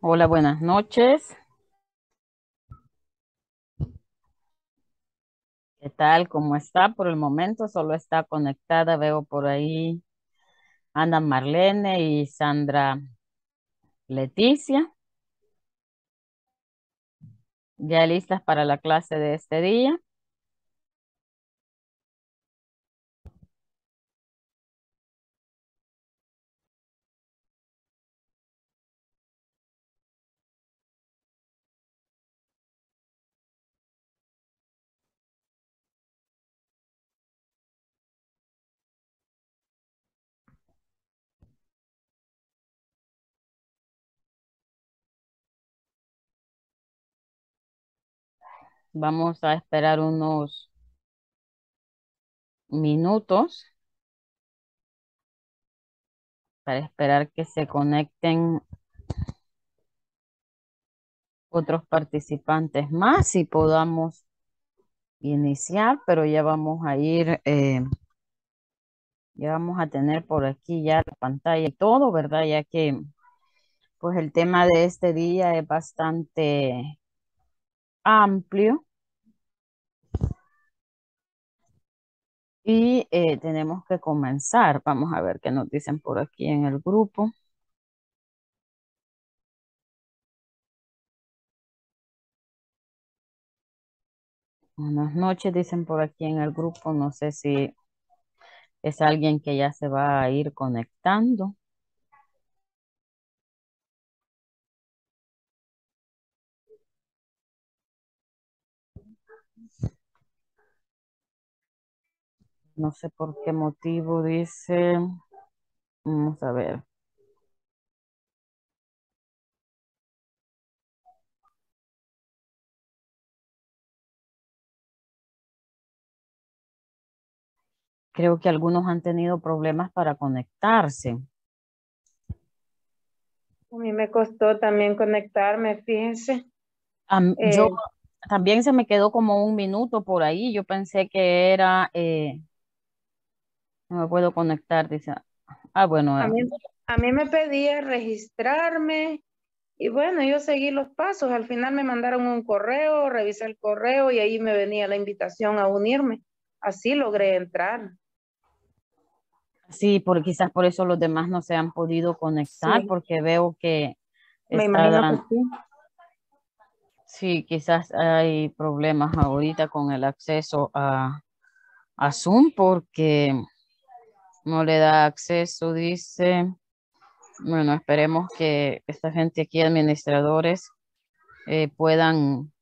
Hola, buenas noches. ¿Qué tal? ¿Cómo está? Por el momento solo está conectada. Veo por ahí Ana Marlene y Sandra Leticia. Ya listas para la clase de este día. Vamos a esperar unos minutos para esperar que se conecten otros participantes más y podamos iniciar, pero ya vamos a ir, eh, ya vamos a tener por aquí ya la pantalla y todo, ¿verdad? Ya que pues el tema de este día es bastante amplio y eh, tenemos que comenzar. Vamos a ver qué nos dicen por aquí en el grupo. Buenas noches, dicen por aquí en el grupo. No sé si es alguien que ya se va a ir conectando. No sé por qué motivo dice. Vamos a ver. Creo que algunos han tenido problemas para conectarse. A mí me costó también conectarme, fíjense. yo eh, también se me quedó como un minuto por ahí. Yo pensé que era, eh, no me puedo conectar, dice. Ah, bueno. A mí, a mí me pedía registrarme y bueno, yo seguí los pasos. Al final me mandaron un correo, revisé el correo y ahí me venía la invitación a unirme. Así logré entrar. Sí, porque quizás por eso los demás no se han podido conectar, porque veo que... Me imagino que sí. Sí, quizás hay problemas ahorita con el acceso a, a Zoom porque no le da acceso, dice. Bueno, esperemos que esta gente aquí, administradores, eh, puedan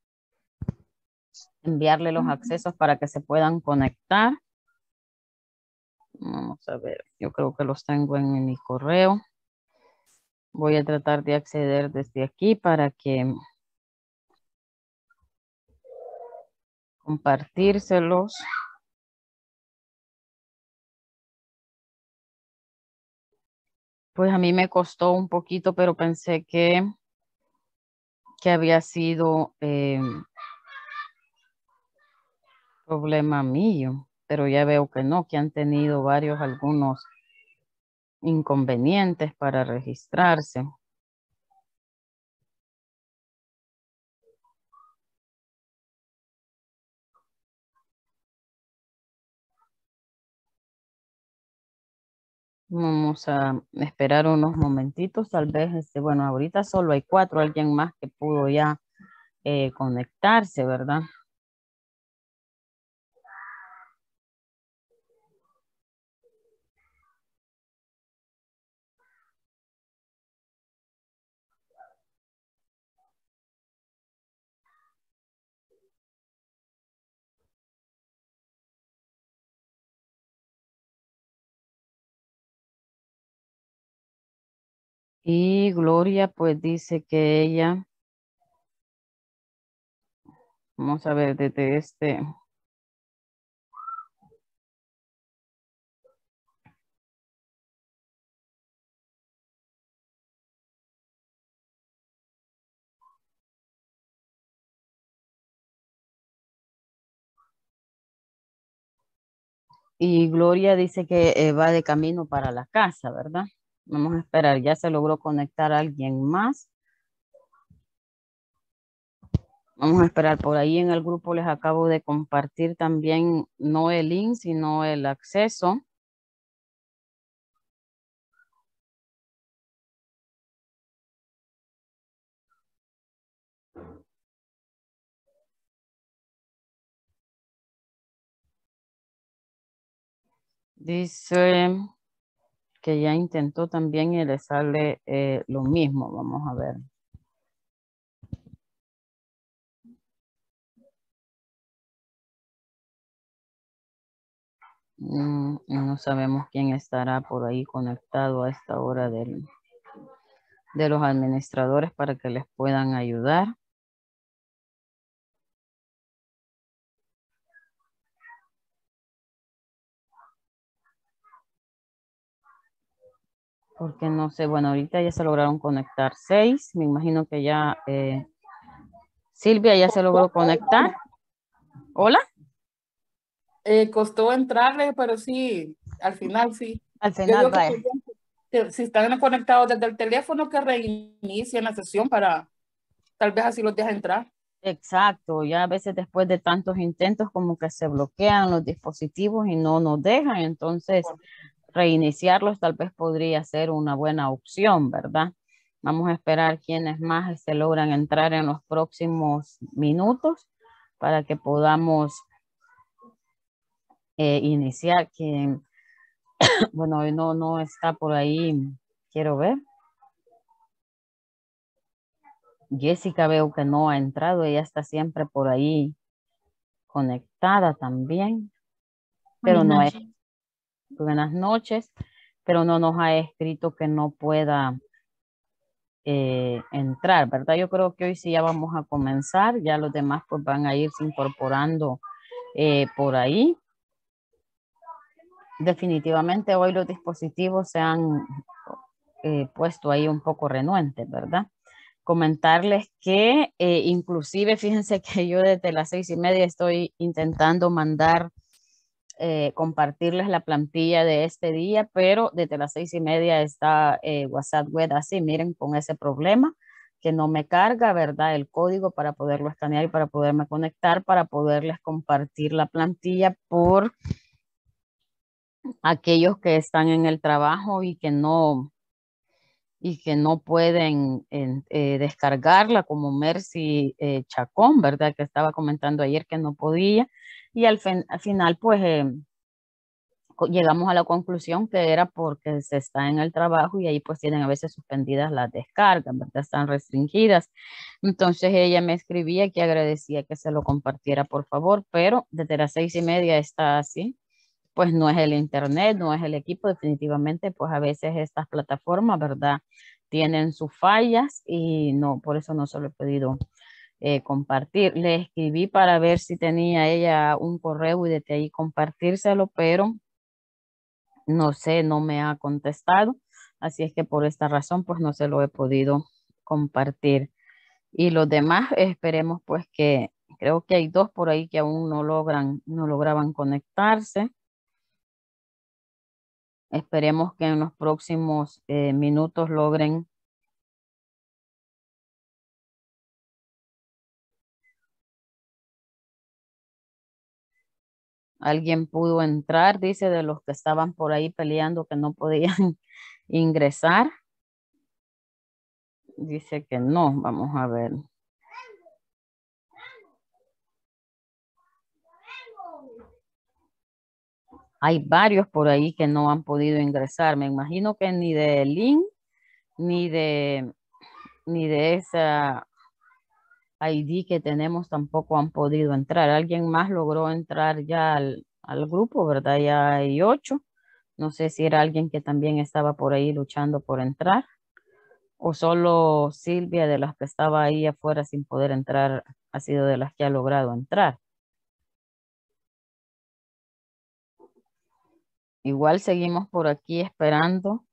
enviarle los accesos para que se puedan conectar. Vamos a ver, yo creo que los tengo en mi correo. Voy a tratar de acceder desde aquí para que compartírselos. Pues a mí me costó un poquito, pero pensé que, que había sido eh, problema mío pero ya veo que no, que han tenido varios, algunos inconvenientes para registrarse. Vamos a esperar unos momentitos, tal vez, este, bueno, ahorita solo hay cuatro, alguien más que pudo ya eh, conectarse, ¿verdad? Y Gloria pues dice que ella, vamos a ver desde este, Y Gloria dice que eh, va de camino para la casa, ¿verdad? Vamos a esperar, ya se logró conectar a alguien más. Vamos a esperar por ahí en el grupo. Les acabo de compartir también no el link, sino el acceso. Dice que ya intentó también y le sale eh, lo mismo. Vamos a ver. Mm, no sabemos quién estará por ahí conectado a esta hora del, de los administradores para que les puedan ayudar. Porque no sé, bueno, ahorita ya se lograron conectar seis. Me imagino que ya eh, Silvia ya se logró conectar. Hola. Eh, costó entrarle, pero sí, al final sí. Al final, si están conectados desde el teléfono, que reinicien la sesión para tal vez así los deja entrar. Exacto, ya a veces después de tantos intentos como que se bloquean los dispositivos y no nos dejan, entonces reiniciarlos tal vez podría ser una buena opción, ¿verdad? Vamos a esperar quienes más se logran entrar en los próximos minutos para que podamos eh, iniciar, bueno, no, no está por ahí, quiero ver. Jessica veo que no ha entrado, ella está siempre por ahí conectada también, pero no es. Buenas noches, pero no nos ha escrito que no pueda eh, entrar, ¿verdad? Yo creo que hoy sí ya vamos a comenzar, ya los demás pues van a irse incorporando eh, por ahí definitivamente hoy los dispositivos se han eh, puesto ahí un poco renuentes, ¿verdad? Comentarles que eh, inclusive, fíjense que yo desde las seis y media estoy intentando mandar, eh, compartirles la plantilla de este día, pero desde las seis y media está WhatsApp web así, miren, con ese problema que no me carga, ¿verdad? El código para poderlo escanear y para poderme conectar, para poderles compartir la plantilla por aquellos que están en el trabajo y que no y que no pueden eh, descargarla como Mercy eh, Chacón, ¿verdad? Que estaba comentando ayer que no podía. Y al, final, pues, eh, llegamos a la conclusión que era porque se está en el trabajo y ahí pues tienen a veces suspendidas las descargas, ¿verdad? Están restringidas. Entonces ella me escribía que agradecía que se lo compartiera, por favor, pero desde las seis y media está así pues no es el internet, no es el equipo, definitivamente, pues a veces estas plataformas, ¿verdad? Tienen sus fallas y no, por eso no se lo he pedido eh, compartir. Le escribí para ver si tenía ella un correo y desde ahí compartírselo, pero no sé, no me ha contestado. Así es que por esta razón, pues no se lo he podido compartir. Y los demás, esperemos pues que, creo que hay dos por ahí que aún no logran, no lograban conectarse. Esperemos que en los próximos eh, minutos logren Alguien pudo entrar, dice, de los que estaban por ahí peleando que no podían ingresar. Dice que no, vamos a ver. Hay varios por ahí que no han podido ingresar. Me imagino que ni de link, ni de, ni de esa ID que tenemos tampoco han podido entrar. Alguien más logró entrar ya al, grupo, ¿verdad? Ya hay ocho. No sé si era alguien que también estaba por ahí luchando por entrar. O solo Silvia de las que estaba ahí afuera sin poder entrar ha sido de las que ha logrado entrar. Igual seguimos por aquí esperando.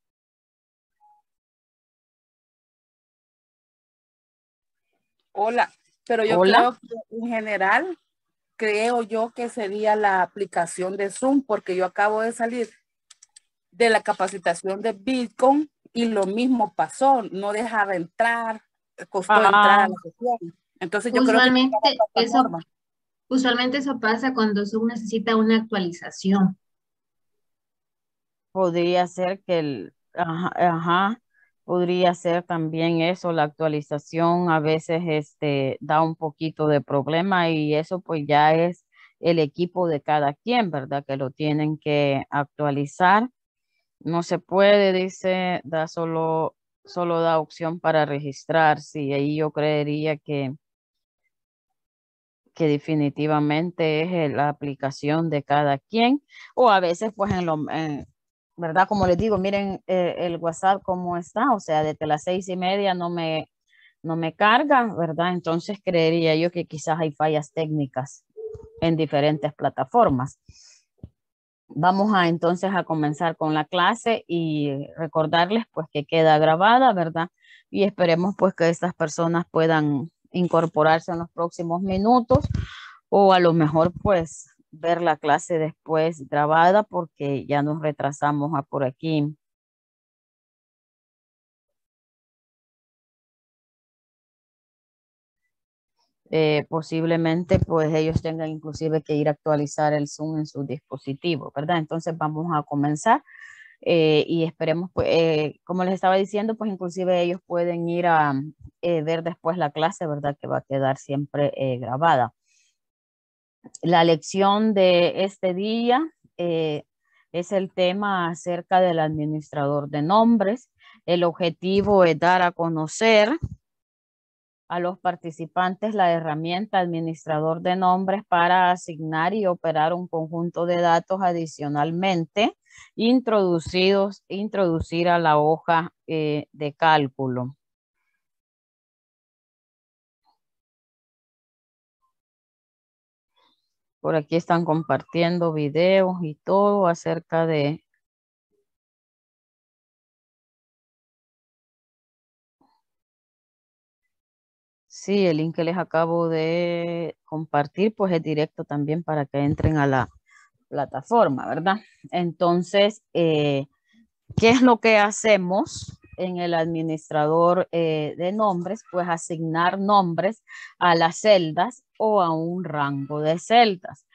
Hola, pero yo creo que en general, creo yo que sería la aplicación de Zoom, porque yo acabo de salir de la capacitación de Bitcoin y lo mismo pasó, no dejaba entrar, costó entrar a la ah. sesión. Entonces yo usualmente creo que eso, usualmente eso pasa cuando Zoom necesita una actualización. Podría ser que el, ajá, podría ser también eso, la actualización a veces este, da un poquito de problema y eso pues ya es el equipo de cada quien, ¿verdad? Que lo tienen que actualizar. No se puede, dice, da solo, solo da opción para registrar. Sí, ahí yo creería que, que definitivamente es la aplicación de cada quien. O a veces, pues, en lo, ¿verdad? Como les digo, miren eh, el WhatsApp cómo está, o sea, desde las seis y media no me, no me carga, ¿verdad? Entonces creería yo que quizás hay fallas técnicas en diferentes plataformas. Vamos a entonces a comenzar con la clase y recordarles pues que queda grabada, ¿verdad? Y esperemos pues que estas personas puedan incorporarse en los próximos minutos o a lo mejor pues ver la clase después grabada porque ya nos retrasamos a por aquí Eh, posiblemente pues ellos tengan inclusive que ir a actualizar el Zoom en su dispositivo, ¿verdad? Entonces vamos a comenzar eh, y esperemos, pues, eh, como les estaba diciendo, pues inclusive ellos pueden ir a ver después la clase, ¿verdad? Que va a quedar siempre grabada. La lección de este día es el tema acerca del administrador de nombres. El objetivo es dar a conocer a los participantes la herramienta administrador de nombres para asignar y operar un conjunto de datos adicionalmente introducidos, introducir a la hoja eh, de cálculo. Por aquí están compartiendo videos y todo acerca de Sí, el link que les acabo de compartir, pues es directo también para que entren a la plataforma, ¿verdad? Entonces, eh, ¿qué es lo que hacemos en el administrador eh, de nombres? Pues asignar nombres a las celdas o a un rango de celdas.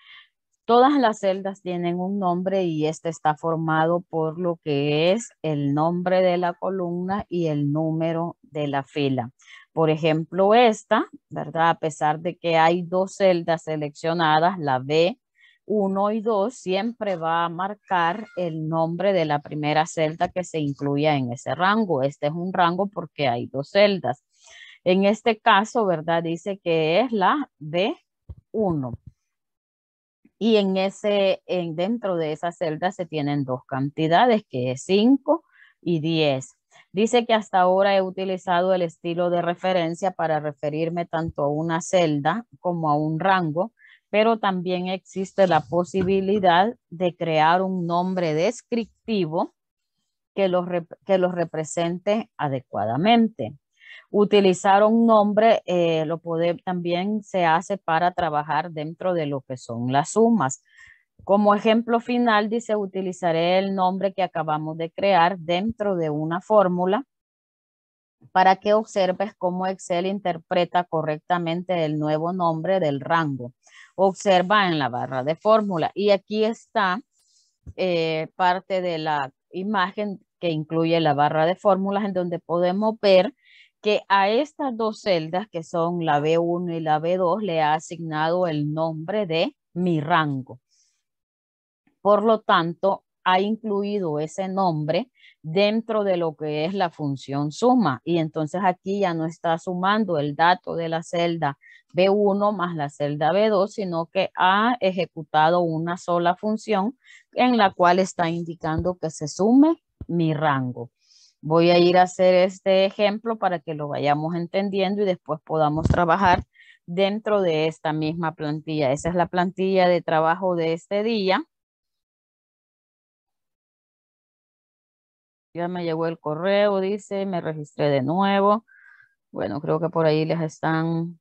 Todas las celdas tienen un nombre y este está formado por lo que es el nombre de la columna y el número de la fila. Por ejemplo, esta, ¿verdad? A pesar de que hay dos celdas seleccionadas, la B1 y 2 siempre va a marcar el nombre de la primera celda que se incluya en ese rango. Este es un rango porque hay dos celdas. En este caso, ¿verdad? Dice que es la B1. Y en ese, en, dentro de esa celda se tienen dos cantidades, que es 5 y 10. Dice que hasta ahora he utilizado el estilo de referencia para referirme tanto a una celda como a un rango, pero también existe la posibilidad de crear un nombre descriptivo que los, que los represente adecuadamente. Utilizar un nombre eh, lo puede, también se hace para trabajar dentro de lo que son las sumas. Como ejemplo final, dice, utilizaré el nombre que acabamos de crear dentro de una fórmula para que observes cómo Excel interpreta correctamente el nuevo nombre del rango. Observa en la barra de fórmula. Y aquí está eh, parte de la imagen que incluye la barra de fórmulas en donde podemos ver que a estas dos celdas que son la B1 y la B2 le ha asignado el nombre de mi rango. Por lo tanto, ha incluido ese nombre dentro de lo que es la función suma. Y entonces aquí ya no está sumando el dato de la celda B1 más la celda B2, sino que ha ejecutado una sola función en la cual está indicando que se sume mi rango. Voy a ir a hacer este ejemplo para que lo vayamos entendiendo y después podamos trabajar dentro de esta misma plantilla. Esa es la plantilla de trabajo de este día. Ya me llegó el correo, dice, me registré de nuevo. Bueno, creo que por ahí les están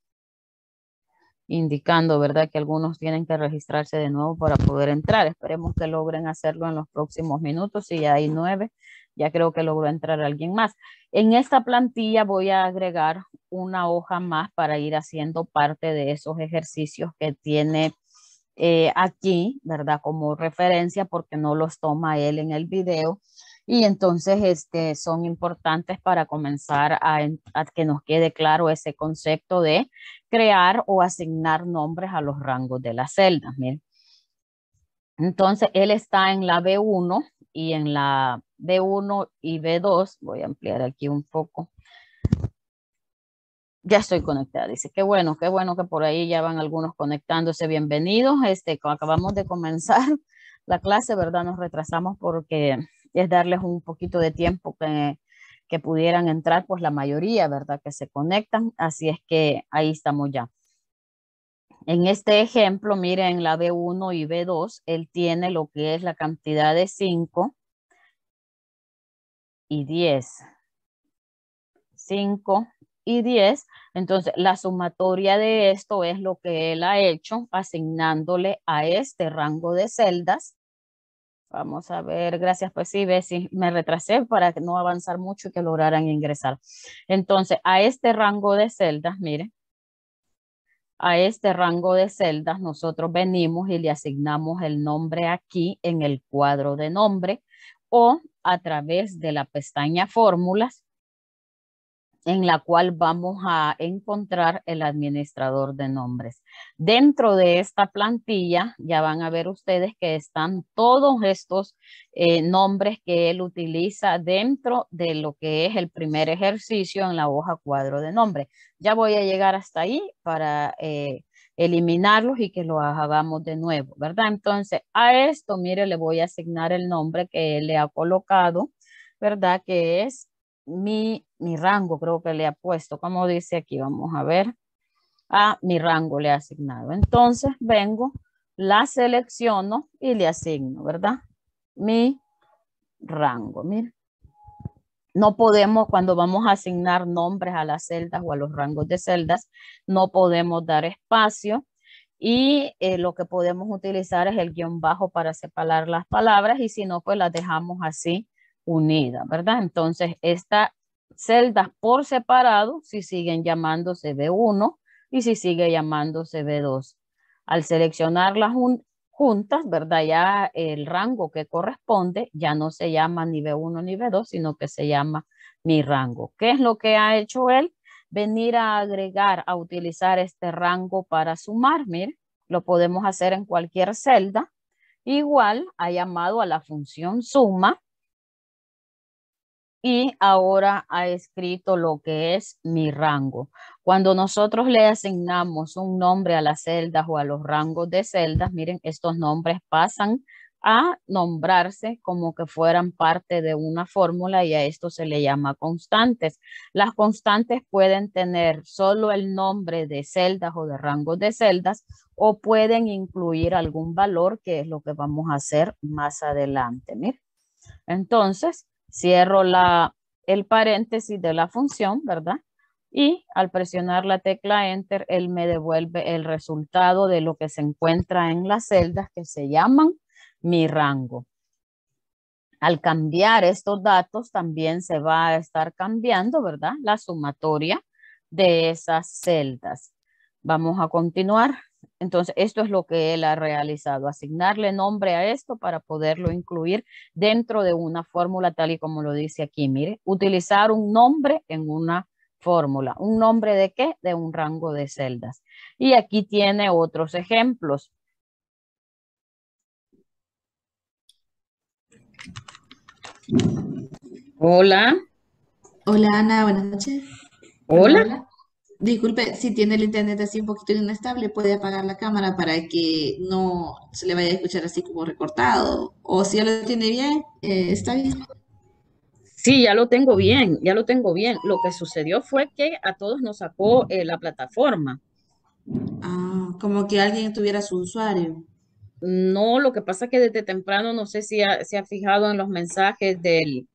indicando, ¿verdad? Que algunos tienen que registrarse de nuevo para poder entrar. Esperemos que logren hacerlo en los próximos minutos. Si ya hay nueve, Ya creo que logró entrar alguien más. En esta plantilla voy a agregar una hoja más para ir haciendo parte de esos ejercicios que tiene eh, aquí, ¿verdad? Como referencia porque no los toma él en el video. Y entonces este, son importantes para comenzar a, que nos quede claro ese concepto de crear o asignar nombres a los rangos de las celdas. Miren. Entonces, él está en la B1 y en la B1 y B2, voy a ampliar aquí un poco. Ya estoy conectada, dice, qué bueno, qué bueno que por ahí ya van algunos conectándose. Bienvenidos, este, acabamos de comenzar la clase, ¿verdad? Nos retrasamos porque es darles un poquito de tiempo que, que pudieran entrar, pues la mayoría, ¿verdad? Que se conectan, así es que ahí estamos ya. En este ejemplo, miren la B1 y B2, él tiene lo que es la cantidad de 5 y 10. 5 y 10. Entonces, la sumatoria de esto es lo que él ha hecho asignándole a este rango de celdas. Vamos a ver, gracias, pues sí, ve si me retrasé para no avanzar mucho y que lograran ingresar. Entonces, a este rango de celdas, miren, a este rango de celdas nosotros venimos y le asignamos el nombre aquí en el cuadro de nombre o a través de la pestaña fórmulas en la cual vamos a encontrar el administrador de nombres. Dentro de esta plantilla ya van a ver ustedes que están todos estos eh, nombres que él utiliza dentro de lo que es el primer ejercicio en la hoja cuadro de nombre. Ya voy a llegar hasta ahí para eh, eliminarlos y que lo hagamos de nuevo, ¿verdad? Entonces a esto, mire, le voy a asignar el nombre que él le ha colocado, ¿verdad? Que es mi, mi rango, creo que le ha puesto, como dice aquí, vamos a ver, a mi rango le ha asignado. Entonces vengo, la selecciono y le asigno, ¿verdad? Mi rango, mire. No podemos, cuando vamos a asignar nombres a las celdas o a los rangos de celdas, no podemos dar espacio y eh, lo que podemos utilizar es el guion bajo para separar las palabras y si no, pues las dejamos así unida, ¿verdad? Entonces, estas celdas por separado, si siguen llamándose B1 y si sigue llamándose B2. Al seleccionarlas juntas, ¿verdad? Ya el rango que corresponde ya no se llama ni B1 ni B2, sino que se llama mi rango. ¿Qué es lo que ha hecho él? Venir a agregar, a utilizar este rango para sumar. Mire, lo podemos hacer en cualquier celda. Igual ha llamado a la función suma y ahora ha escrito lo que es mi rango. Cuando nosotros le asignamos un nombre a las celdas o a los rangos de celdas, miren, estos nombres pasan a nombrarse como que fueran parte de una fórmula y a esto se le llama constantes. Las constantes pueden tener solo el nombre de celdas o de rangos de celdas o pueden incluir algún valor que es lo que vamos a hacer más adelante. Miren. Entonces, Cierro la, el paréntesis de la función, ¿verdad? Y al presionar la tecla Enter, él me devuelve el resultado de lo que se encuentra en las celdas que se llaman mi rango. Al cambiar estos datos, también se va a estar cambiando, ¿verdad? La sumatoria de esas celdas. Vamos a continuar. Entonces, esto es lo que él ha realizado, asignarle nombre a esto para poderlo incluir dentro de una fórmula tal y como lo dice aquí. Mire, utilizar un nombre en una fórmula. ¿Un nombre de qué? De un rango de celdas. Y aquí tiene otros ejemplos. Hola. Hola Ana, buenas noches. Hola. Disculpe, si tiene el internet así un poquito inestable, puede apagar la cámara para que no se le vaya a escuchar así como recortado. O si ya lo tiene bien, eh, está bien. Sí, ya lo tengo bien, ya lo tengo bien. Lo que sucedió fue que a todos nos sacó eh, la plataforma. Ah, como que alguien tuviera su usuario. No, lo que pasa es que desde temprano no sé si se ha fijado en los mensajes del,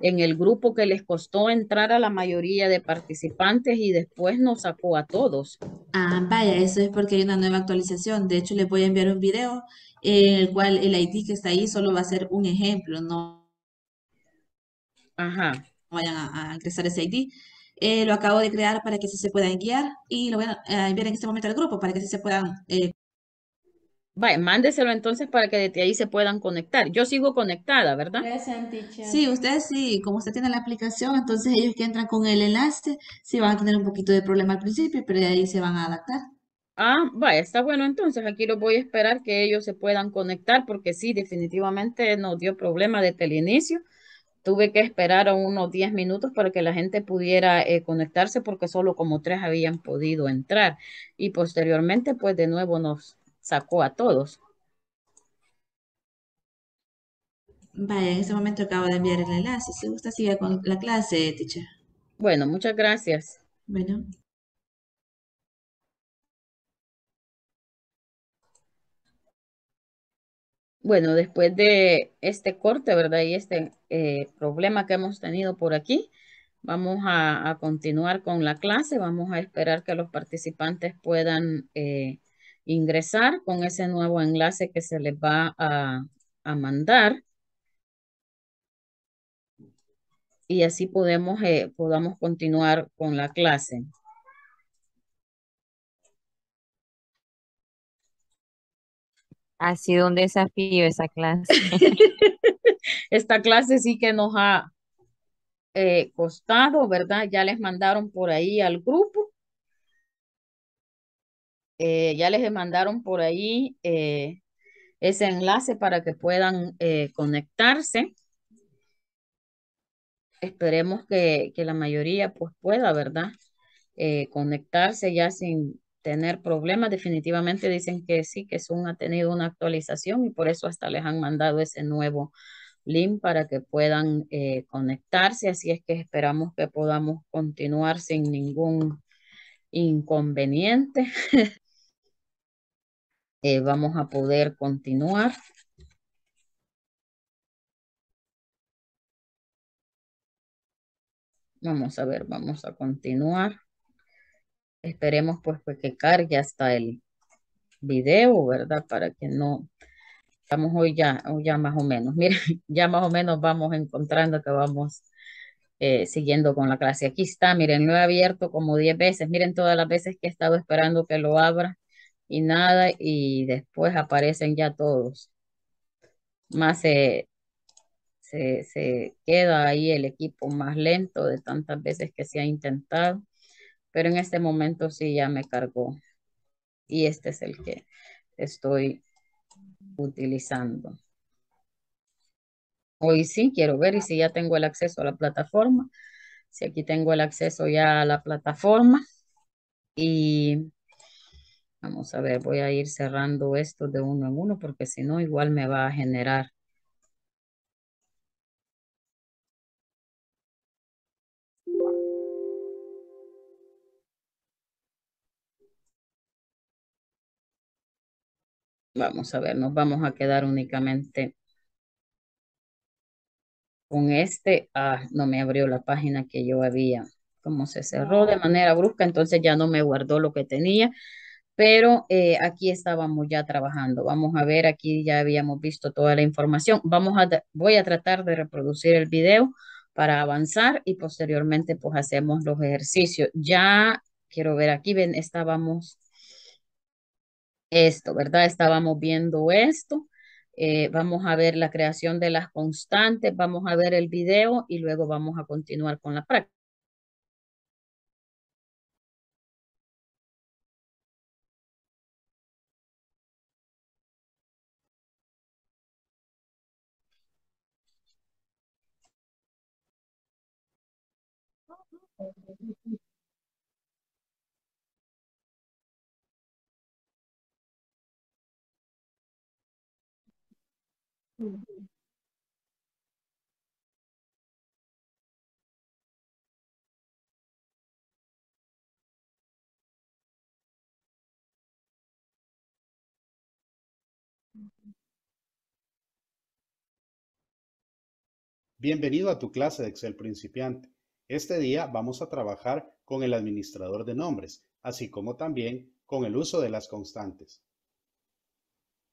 en el grupo que les costó entrar a la mayoría de participantes y después nos sacó a todos. Ah, vaya, eso es porque hay una nueva actualización. De hecho, les voy a enviar un video en el cual el ID que está ahí solo va a ser un ejemplo, no Ajá. Vayan a, ingresar ese ID. Eh, lo acabo de crear para que se puedan guiar y lo voy a enviar en este momento al grupo para que se puedan eh, Vaya, mándeselo entonces para que desde ahí se puedan conectar. Yo sigo conectada, ¿verdad? Sí, usted sí, como usted tiene la aplicación, entonces ellos que entran con el enlace, sí van a tener un poquito de problema al principio, pero de ahí se van a adaptar. Ah, vaya, está bueno entonces. Aquí los voy a esperar que ellos se puedan conectar porque sí, definitivamente nos dio problema desde el inicio. Tuve que esperar unos 10 minutos para que la gente pudiera eh, conectarse porque solo como tres habían podido entrar. Y posteriormente, pues de nuevo nos sacó a todos. Vaya, en ese momento acabo de enviar el enlace. Si gusta, siga con la clase, teacher. Bueno, muchas gracias. Bueno. Bueno, después de este corte, ¿verdad? Y este eh, problema que hemos tenido por aquí, vamos a, continuar con la clase. Vamos a esperar que los participantes puedan eh, ingresar con ese nuevo enlace que se les va a, mandar. Y así podemos, eh, podamos continuar con la clase. Ha sido un desafío esa clase. Esta clase sí que nos ha eh, costado, ¿verdad? Ya les mandaron por ahí al grupo eh, ya les mandaron por ahí eh, ese enlace para que puedan eh, conectarse. Esperemos que, la mayoría pues pueda, ¿verdad? conectarse ya sin tener problemas. Definitivamente dicen que sí, que Zoom ha tenido una actualización y por eso hasta les han mandado ese nuevo link para que puedan conectarse. Así es que esperamos que podamos continuar sin ningún inconveniente. Eh, vamos a poder continuar. Vamos a ver, vamos a continuar. Esperemos pues, pues que cargue hasta el video, ¿verdad? Para que no... Estamos hoy ya, ya más o menos. Miren, ya más o menos vamos encontrando que vamos eh, siguiendo con la clase. Aquí está, miren, lo he abierto como 10 veces. Miren todas las veces que he estado esperando que lo abra y nada, y después aparecen ya todos. Más se, se, queda ahí el equipo más lento de tantas veces que se ha intentado, pero en este momento sí ya me cargó. Y este es el que estoy utilizando. Hoy sí quiero ver y si ya tengo el acceso a la plataforma. Si aquí tengo el acceso ya a la plataforma. Y Vamos a ver, voy a ir cerrando esto de uno en uno porque si no igual me va a generar. Vamos a ver, nos vamos a quedar únicamente con este. Ah, no me abrió la página que yo había. Como se cerró de manera brusca, entonces ya no me guardó lo que tenía pero eh, aquí estábamos ya trabajando. Vamos a ver, aquí ya habíamos visto toda la información. Vamos a, voy a tratar de reproducir el video para avanzar y posteriormente pues hacemos los ejercicios. Ya quiero ver aquí, ven, estábamos esto, ¿verdad? Estábamos viendo esto. Eh, vamos a ver la creación de las constantes, vamos a ver el video y luego vamos a continuar con la práctica. Bienvenido a tu clase de Excel principiante. Este día vamos a trabajar con el administrador de nombres, así como también con el uso de las constantes.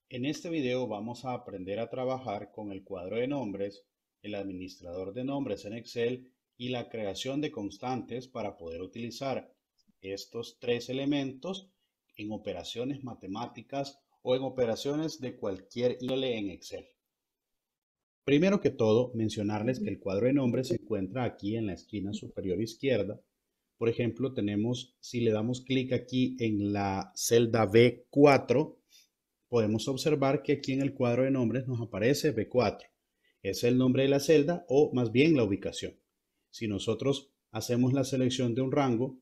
En este video vamos a aprender a trabajar con el cuadro de nombres, el administrador de nombres en Excel y la creación de constantes para poder utilizar estos tres elementos en operaciones matemáticas o en operaciones de cualquier índole en Excel. Primero que todo, mencionarles que el cuadro de nombres se encuentra aquí en la esquina superior izquierda. Por ejemplo, tenemos, si le damos clic aquí en la celda B4, podemos observar que aquí en el cuadro de nombres nos aparece B4. Es el nombre de la celda o más bien la ubicación. Si nosotros hacemos la selección de un rango,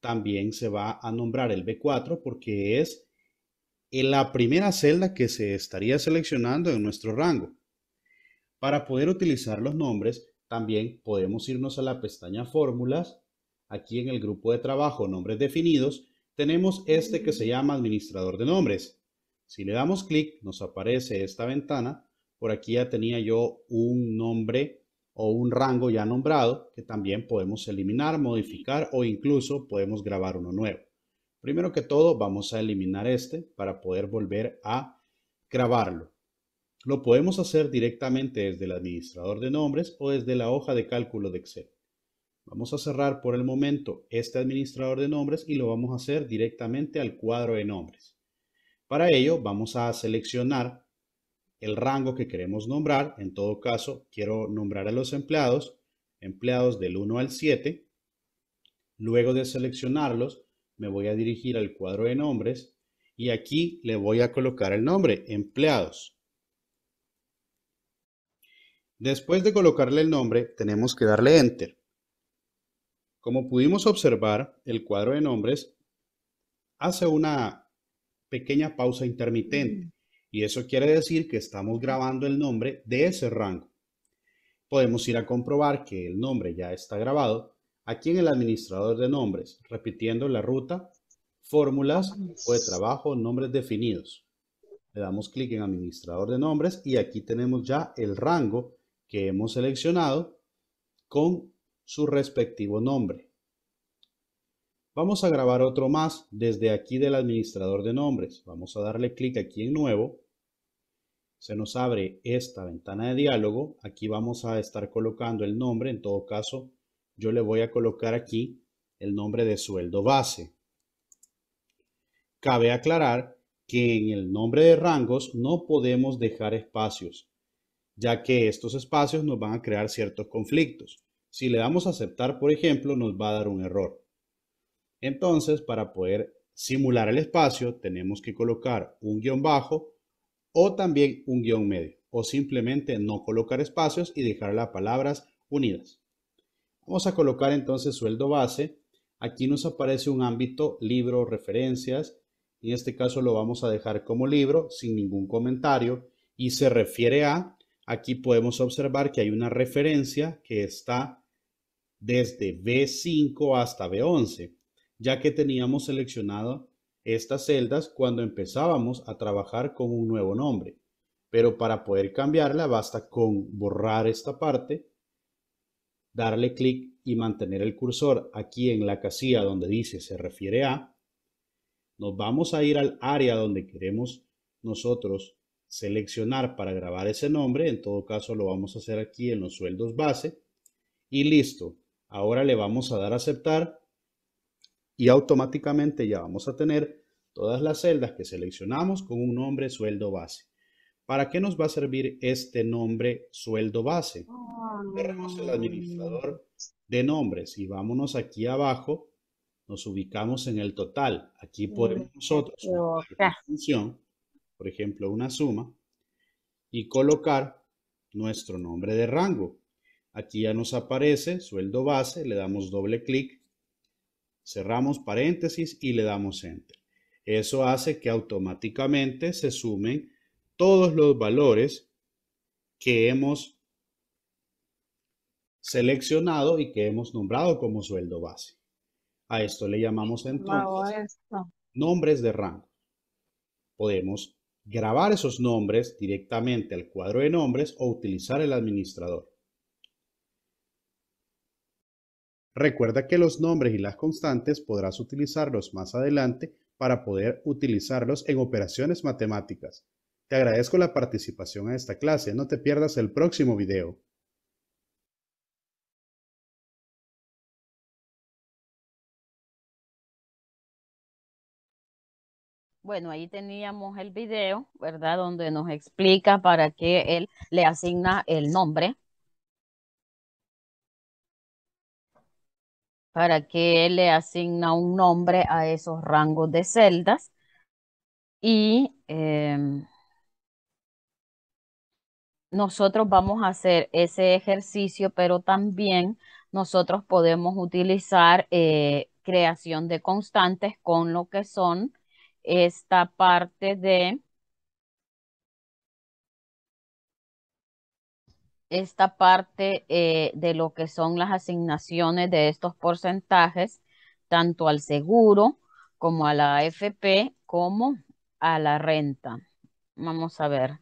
también se va a nombrar el B4 porque es la primera celda que se estaría seleccionando en nuestro rango. Para poder utilizar los nombres, también podemos irnos a la pestaña Fórmulas. Aquí en el grupo de trabajo Nombres definidos, tenemos este que se llama Administrador de Nombres. Si le damos clic, nos aparece esta ventana. Por aquí ya tenía yo un nombre o un rango ya nombrado que también podemos eliminar, modificar o incluso podemos grabar uno nuevo. Primero que todo, vamos a eliminar este para poder volver a grabarlo. Lo podemos hacer directamente desde el administrador de nombres o desde la hoja de cálculo de Excel. Vamos a cerrar por el momento este administrador de nombres y lo vamos a hacer directamente al cuadro de nombres. Para ello vamos a seleccionar el rango que queremos nombrar. En todo caso, quiero nombrar a los empleados, empleados del 1 al 7. Luego de seleccionarlos, me voy a dirigir al cuadro de nombres y aquí le voy a colocar el nombre, empleados. Después de colocarle el nombre, tenemos que darle Enter. Como pudimos observar, el cuadro de nombres hace una pequeña pausa intermitente y eso quiere decir que estamos grabando el nombre de ese rango. Podemos ir a comprobar que el nombre ya está grabado aquí en el administrador de nombres, repitiendo la ruta, fórmulas o de trabajo, nombres definidos. Le damos clic en administrador de nombres y aquí tenemos ya el rango que hemos seleccionado con su respectivo nombre. Vamos a grabar otro más desde aquí del administrador de nombres. Vamos a darle clic aquí en nuevo. Se nos abre esta ventana de diálogo. Aquí vamos a estar colocando el nombre. En todo caso, yo le voy a colocar aquí el nombre de sueldo base. Cabe aclarar que en el nombre de rangos no podemos dejar espacios ya que estos espacios nos van a crear ciertos conflictos. Si le damos a aceptar, por ejemplo, nos va a dar un error. Entonces, para poder simular el espacio, tenemos que colocar un guion bajo o también un guion medio, o simplemente no colocar espacios y dejar las palabras unidas. Vamos a colocar entonces sueldo base. Aquí nos aparece un ámbito libro referencias. En este caso lo vamos a dejar como libro sin ningún comentario y se refiere a Aquí podemos observar que hay una referencia que está desde B5 hasta B11, ya que teníamos seleccionado estas celdas cuando empezábamos a trabajar con un nuevo nombre. Pero para poder cambiarla basta con borrar esta parte, darle clic y mantener el cursor aquí en la casilla donde dice se refiere a. Nos vamos a ir al área donde queremos nosotros seleccionar para grabar ese nombre. En todo caso lo vamos a hacer aquí en los sueldos base. Y listo. Ahora le vamos a dar a aceptar y automáticamente ya vamos a tener todas las celdas que seleccionamos con un nombre sueldo base. ¿Para qué nos va a servir este nombre sueldo base? Tenemos el administrador de nombres y vámonos aquí abajo. Nos ubicamos en el total. Aquí podemos nosotros función por ejemplo, una suma, y colocar nuestro nombre de rango. Aquí ya nos aparece sueldo base, le damos doble clic, cerramos paréntesis y le damos enter. Eso hace que automáticamente se sumen todos los valores que hemos seleccionado y que hemos nombrado como sueldo base. A esto le llamamos entonces nombres de rango. Podemos grabar esos nombres directamente al cuadro de nombres o utilizar el administrador. Recuerda que los nombres y las constantes podrás utilizarlos más adelante para poder utilizarlos en operaciones matemáticas. Te agradezco la participación a esta clase. No te pierdas el próximo video. Bueno, ahí teníamos el video, ¿verdad? Donde nos explica para qué él le asigna el nombre. Para que él le asigna un nombre a esos rangos de celdas. Y em, nosotros vamos a hacer ese ejercicio, pero también nosotros podemos utilizar eh, creación de constantes con lo que son esta parte de esta parte eh, de lo que son las asignaciones de estos porcentajes, tanto al seguro como a la AFP como a la renta. Vamos a ver.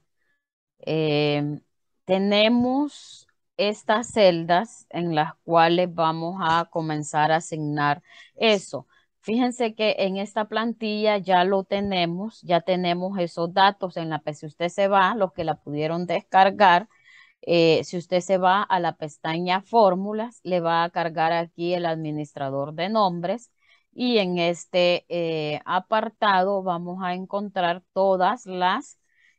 Eh, tenemos estas celdas en las cuales vamos a comenzar a asignar eso. Fíjense que en esta plantilla ya lo tenemos, ya tenemos esos datos en la que si usted se va, los que la pudieron descargar, eh, si usted se va a la pestaña fórmulas, le va a cargar aquí el administrador de nombres y en este eh, apartado vamos a encontrar todas las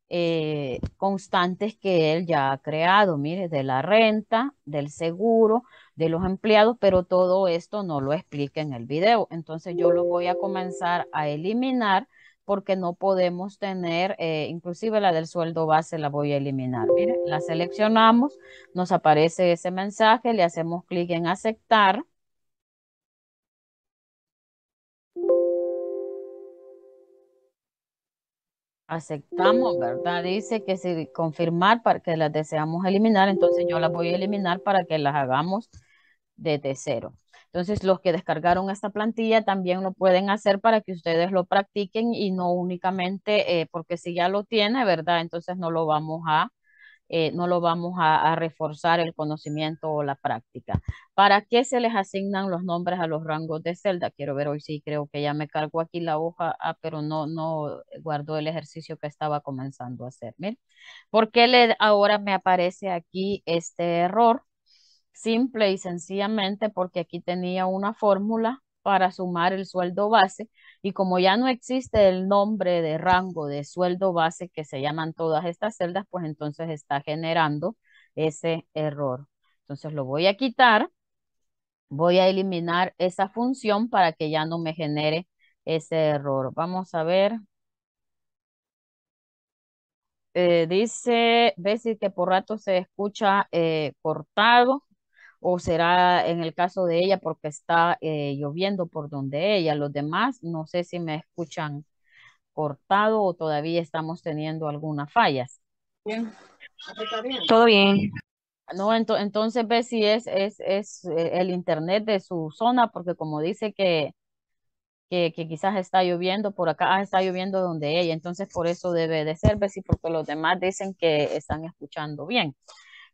eh, constantes que él ya ha creado, mire, de la renta, del seguro, de los empleados, pero todo esto no lo explica en el video. Entonces yo lo voy a comenzar a eliminar porque no podemos tener, eh, inclusive la del sueldo base la voy a eliminar. Mire, la seleccionamos, nos aparece ese mensaje, le hacemos clic en aceptar. Aceptamos, ¿verdad? Dice que si confirmar para que las deseamos eliminar, entonces yo las voy a eliminar para que las hagamos desde cero. Entonces, los que descargaron esta plantilla también lo pueden hacer para que ustedes lo practiquen y no únicamente eh, porque si ya lo tiene, ¿verdad? Entonces no lo vamos a eh, no lo vamos a, reforzar el conocimiento o la práctica. ¿Para qué se les asignan los nombres a los rangos de celda? Quiero ver hoy sí, creo que ya me cargo aquí la hoja, ah, pero no, no guardo el ejercicio que estaba comenzando a hacer. ¿por qué le, ahora me aparece aquí este error? Simple y sencillamente porque aquí tenía una fórmula para sumar el sueldo base y como ya no existe el nombre de rango de sueldo base que se llaman todas estas celdas, pues entonces está generando ese error. Entonces lo voy a quitar, voy a eliminar esa función para que ya no me genere ese error. Vamos a ver. Eh, dice Bessie que por rato se escucha eh, cortado o será en el caso de ella porque está eh, lloviendo por donde ella. Los demás, no sé si me escuchan cortado o todavía estamos teniendo algunas fallas. Bien. Todo bien. No, entonces ve si es, es, es eh, el internet de su zona, porque como dice que, que, quizás está lloviendo por acá, ah, está lloviendo donde ella, entonces por eso debe de ser, ve si porque los demás dicen que están escuchando bien.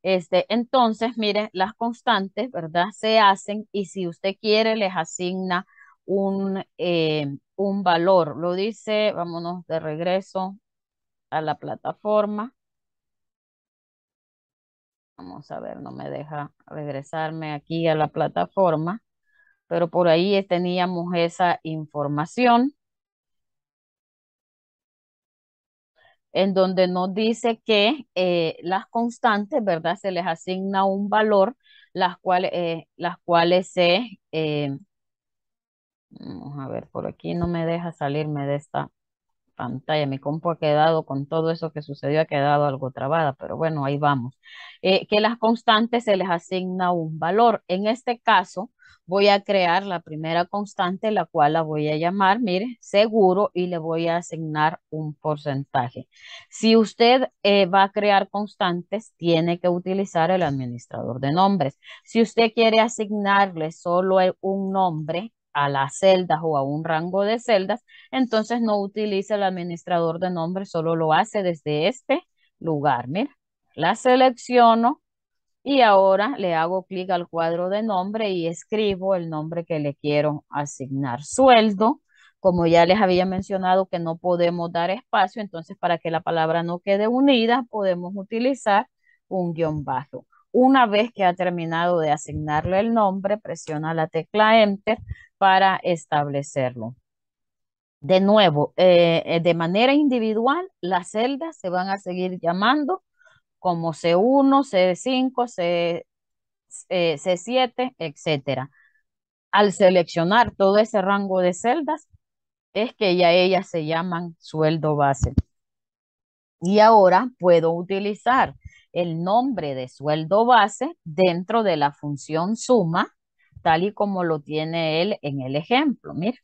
Este, entonces, mire, las constantes, ¿verdad? Se hacen y si usted quiere, les asigna un, eh, un valor. Lo dice, vámonos de regreso a la plataforma. Vamos a ver, no me deja regresarme aquí a la plataforma, pero por ahí teníamos esa información. En donde nos dice que eh, las constantes, ¿verdad? Se les asigna un valor, las cuales, eh, las cuales se... Eh, vamos a ver, por aquí no me deja salirme de esta pantalla. Mi compu ha quedado con todo eso que sucedió, ha quedado algo trabada, pero bueno, ahí vamos. que las constantes se les asigna un valor. En este caso, voy a crear la primera constante, la cual la voy a llamar, mire, seguro, y le voy a asignar un porcentaje. Si usted eh, va a crear constantes, tiene que utilizar el administrador de nombres. Si usted quiere asignarle solo un nombre a las celdas o a un rango de celdas, entonces no utilice el administrador de nombres, solo lo hace desde este lugar. Mira, la selecciono y ahora le hago clic al cuadro de nombre y escribo el nombre que le quiero asignar. Sueldo, como ya les había mencionado que no podemos dar espacio, entonces para que la palabra no quede unida, podemos utilizar un guion bajo. Una vez que ha terminado de asignarle el nombre, presiona la tecla Enter para establecerlo. De nuevo, eh, eh, de manera individual, las celdas se van a seguir llamando como C1, C5, C, C7, etcétera. Al seleccionar todo ese rango de celdas, es que ya ellas se llaman sueldo base. Y ahora puedo utilizar el nombre de sueldo base dentro de la función suma, tal y como lo tiene él en el ejemplo. Mire,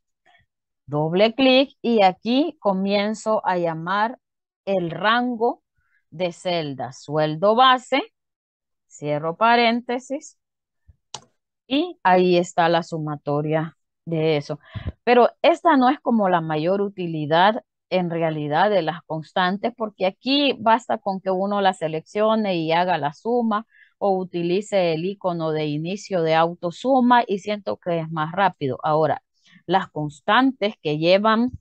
doble clic y aquí comienzo a llamar el rango de celdas, sueldo base, cierro paréntesis, y ahí está la sumatoria de eso. Pero esta no es como la mayor utilidad en realidad de las constantes, porque aquí basta con que uno la seleccione y haga la suma o utilice el icono de inicio de autosuma y siento que es más rápido. Ahora, las constantes que llevan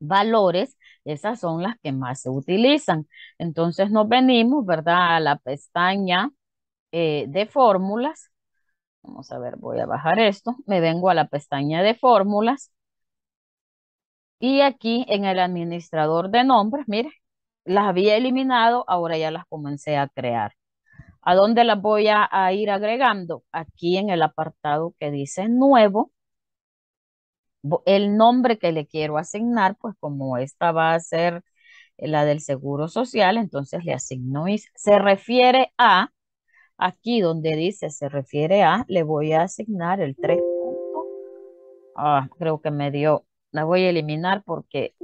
valores, esas son las que más se utilizan. Entonces nos venimos, ¿verdad? A la pestaña eh, de fórmulas. Vamos a ver, voy a bajar esto. Me vengo a la pestaña de fórmulas. Y aquí en el administrador de nombres, mire, las había eliminado, ahora ya las comencé a crear. ¿A dónde las voy a, ir agregando? Aquí en el apartado que dice nuevo el nombre que le quiero asignar, pues como esta va a ser la del Seguro Social, entonces le asigno se refiere a, aquí donde dice se refiere a, le voy a asignar el 3 Ah, creo que me dio, la voy a eliminar porque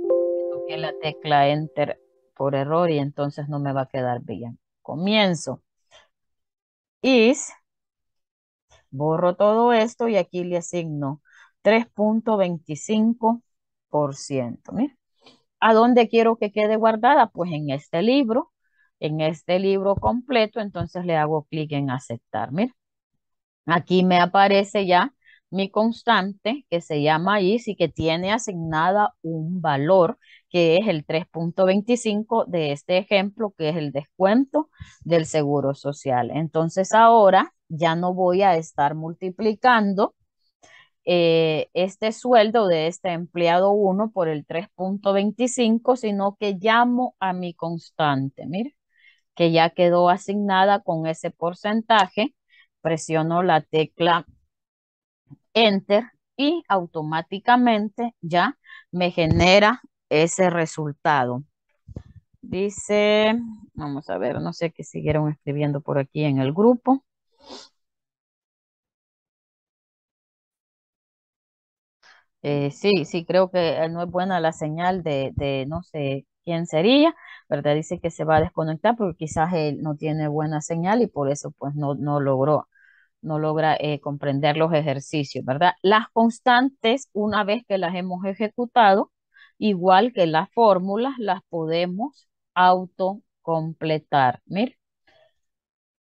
toqué la tecla Enter por error y entonces no me va a quedar bien. Comienzo. Is, borro todo esto y aquí le asigno 3.25%. ¿A dónde quiero que quede guardada? Pues en este libro, en este libro completo, entonces le hago clic en aceptar. Mira, aquí me aparece ya mi constante que se llama IS y que tiene asignada un valor que es el 3.25 de este ejemplo, que es el descuento del seguro social. Entonces ahora ya no voy a estar multiplicando eh, este sueldo de este empleado 1 por el 3.25, sino que llamo a mi constante, mire, que ya quedó asignada con ese porcentaje, presiono la tecla Enter y automáticamente ya me genera ese resultado. Dice, vamos a ver, no sé qué siguieron escribiendo por aquí en el grupo. Eh, sí, sí, creo que eh, no es buena la señal de, de, no sé quién sería, ¿verdad? Dice que se va a desconectar porque quizás él no tiene buena señal y por eso pues no, no logró, no logra eh, comprender los ejercicios, ¿verdad? Las constantes, una vez que las hemos ejecutado, igual que las fórmulas, las podemos autocompletar. Mire,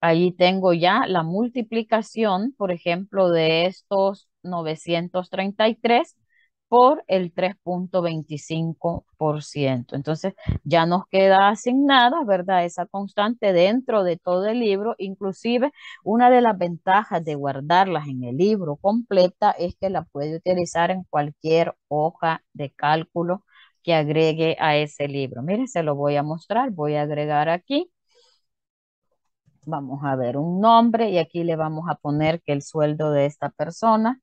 Allí tengo ya la multiplicación, por ejemplo, de estos 933 por el 3.25%. Entonces, ya nos queda asignada, ¿verdad? Esa constante dentro de todo el libro. Inclusive, una de las ventajas de guardarlas en el libro completa es que la puede utilizar en cualquier hoja de cálculo que agregue a ese libro. Miren, se lo voy a mostrar. Voy a agregar aquí vamos a ver un nombre y aquí le vamos a poner que el sueldo de esta persona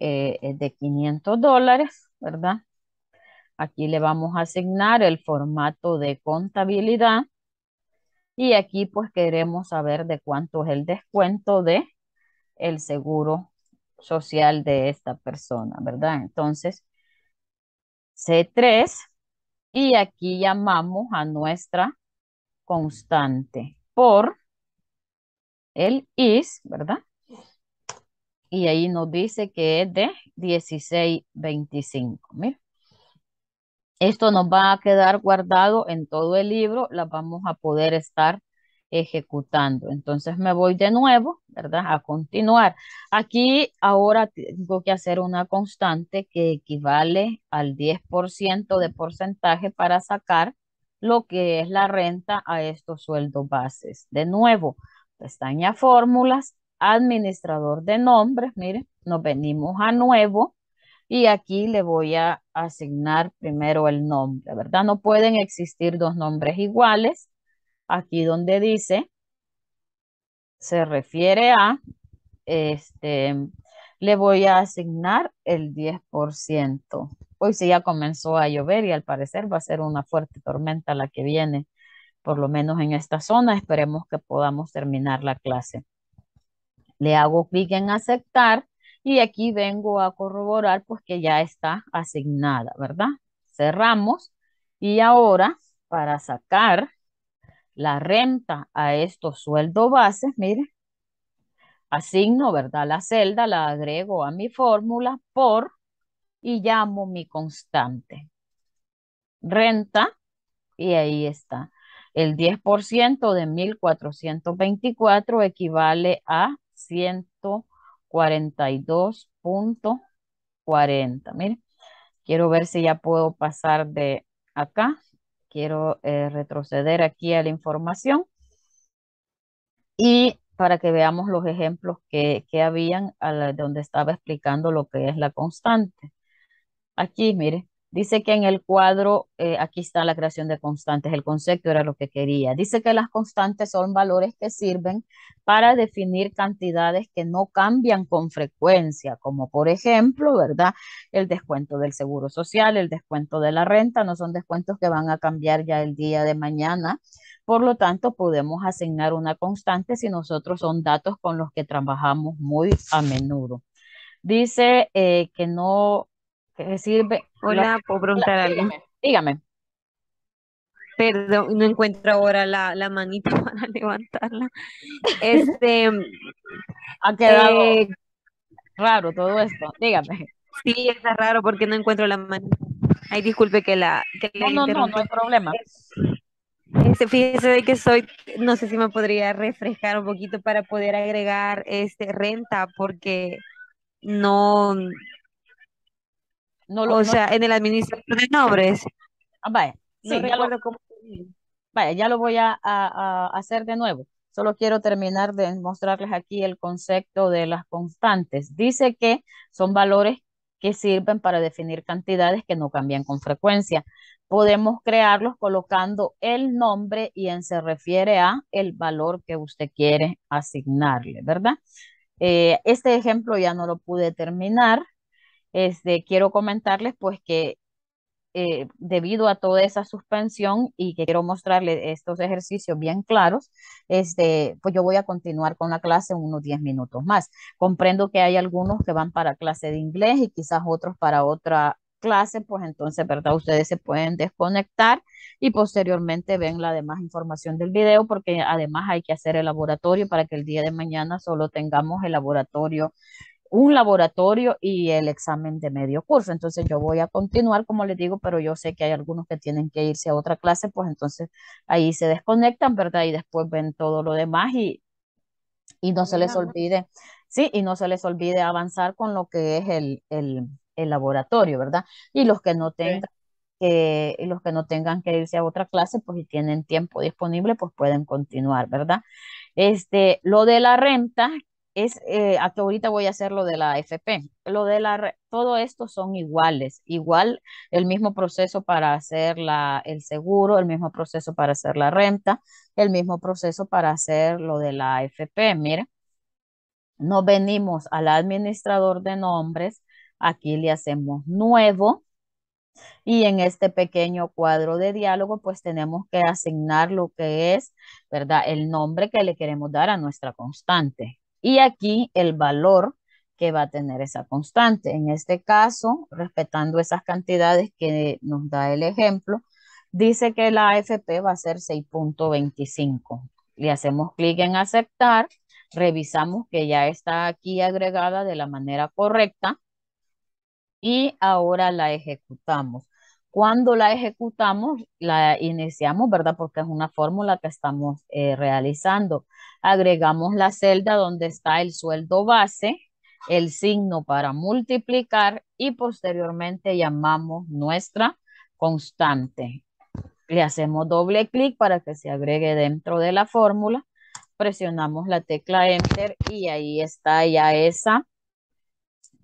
eh, de 500 dólares, ¿verdad? Aquí le vamos a asignar el formato de contabilidad y aquí pues queremos saber de cuánto es el descuento de el seguro social de esta persona, ¿verdad? Entonces, C3 y aquí llamamos a nuestra constante por el is, ¿verdad? Y ahí nos dice que es de 16.25. Mira. Esto nos va a quedar guardado en todo el libro, las vamos a poder estar ejecutando. Entonces me voy de nuevo, ¿verdad? A continuar. Aquí ahora tengo que hacer una constante que equivale al 10% de porcentaje para sacar lo que es la renta a estos sueldos bases. De nuevo, pestaña fórmulas, administrador de nombres, mire, nos venimos a nuevo Y aquí le voy a asignar primero el nombre, ¿verdad? No pueden existir dos nombres iguales. Aquí donde dice, se refiere a, este, le voy a asignar el 10%. Hoy sí ya comenzó a llover y al parecer va a ser una fuerte tormenta la que viene, por lo menos en esta zona. Esperemos que podamos terminar la clase. Le hago clic en aceptar y aquí vengo a corroborar pues que ya está asignada, ¿verdad? Cerramos y ahora para sacar la renta a estos sueldos bases, mire, asigno, ¿verdad? La celda, la agrego a mi fórmula por y llamo mi constante. Renta y ahí está. El 10% de 1424 equivale a 142.40. Miren, quiero ver si ya puedo pasar de acá. Quiero eh, retroceder aquí a la información. Y para que veamos los ejemplos que, que habían donde estaba explicando lo que es la constante. Aquí, mire, Dice que en el cuadro, eh, aquí está la creación de constantes, el concepto era lo que quería. Dice que las constantes son valores que sirven para definir cantidades que no cambian con frecuencia, como por ejemplo, ¿verdad? El descuento del seguro social, el descuento de la renta, no son descuentos que van a cambiar ya el día de mañana. Por lo tanto, podemos asignar una constante si nosotros son datos con los que trabajamos muy a menudo. Dice eh, que no que sirve. Hola, ¿puedo preguntar algo? Dígame. Perdón, no encuentro ahora la, la manita para levantarla. Este ha quedado eh, raro todo esto. Dígame. Sí, está raro porque no encuentro la manita. Ay, disculpe que la. Que no, no, no, no hay problema. Este, fíjese de que soy, no sé si me podría refrescar un poquito para poder agregar este renta, porque no, o sea, en el administrador de nombres. Ah, vaya, sí, ya lo, vaya, ya lo voy a, hacer de nuevo. Solo quiero terminar de mostrarles aquí el concepto de las constantes. Dice que son valores que sirven para definir cantidades que no cambian con frecuencia. Podemos crearlos colocando el nombre y en se refiere a el valor que usted quiere asignarle, ¿verdad? Eh, este ejemplo ya no lo pude terminar, este, quiero comentarles pues que eh, debido a toda esa suspensión y que quiero mostrarles estos ejercicios bien claros, este, pues yo voy a continuar con la clase unos 10 minutos más. Comprendo que hay algunos que van para clase de inglés y quizás otros para otra clase, pues entonces, ¿verdad? Ustedes se pueden desconectar y posteriormente ven la demás información del video porque además hay que hacer el laboratorio para que el día de mañana solo tengamos el laboratorio un laboratorio y el examen de medio curso. Entonces yo voy a continuar, como les digo, pero yo sé que hay algunos que tienen que irse a otra clase, pues entonces ahí se desconectan, ¿verdad? Y después ven todo lo demás y, y no se les olvide, sí, y no se les olvide avanzar con lo que es el, el, el laboratorio, ¿verdad? Y los que no tengan que los que no tengan que irse a otra clase, pues si tienen tiempo disponible, pues pueden continuar, ¿verdad? Este, lo de la renta, es eh, ahorita voy a hacer lo de la FP. Lo de la todo esto son iguales, igual el mismo proceso para hacer la, el seguro, el mismo proceso para hacer la renta, el mismo proceso para hacer lo de la FP. Mire, no venimos al administrador de nombres, aquí le hacemos nuevo y en este pequeño cuadro de diálogo pues tenemos que asignar lo que es, ¿verdad? El nombre que le queremos dar a nuestra constante y aquí el valor que va a tener esa constante. En este caso, respetando esas cantidades que nos da el ejemplo, dice que la AFP va a ser 6.25. Le hacemos clic en aceptar, revisamos que ya está aquí agregada de la manera correcta y ahora la ejecutamos. Cuando la ejecutamos, la iniciamos, ¿verdad? Porque es una fórmula que estamos eh, realizando. Agregamos la celda donde está el sueldo base, el signo para multiplicar y posteriormente llamamos nuestra constante. Le hacemos doble clic para que se agregue dentro de la fórmula. Presionamos la tecla Enter y ahí está ya esa